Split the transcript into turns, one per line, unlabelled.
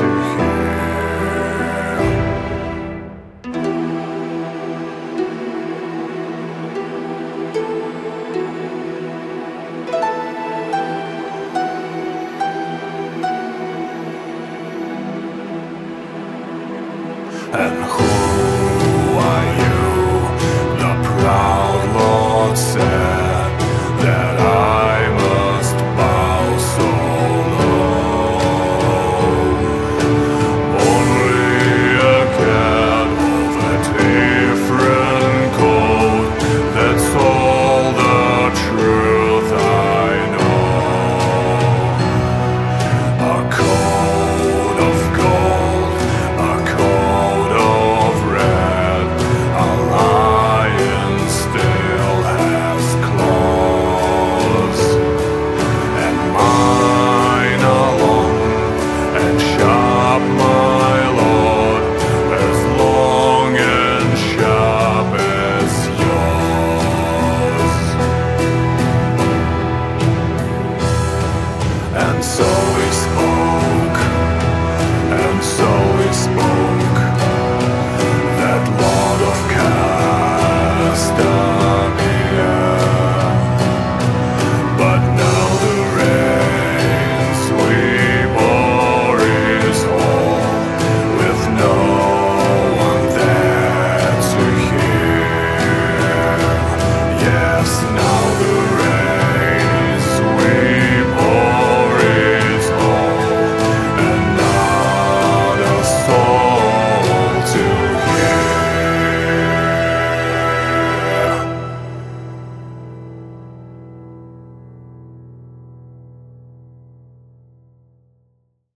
只是。we spoke, and so.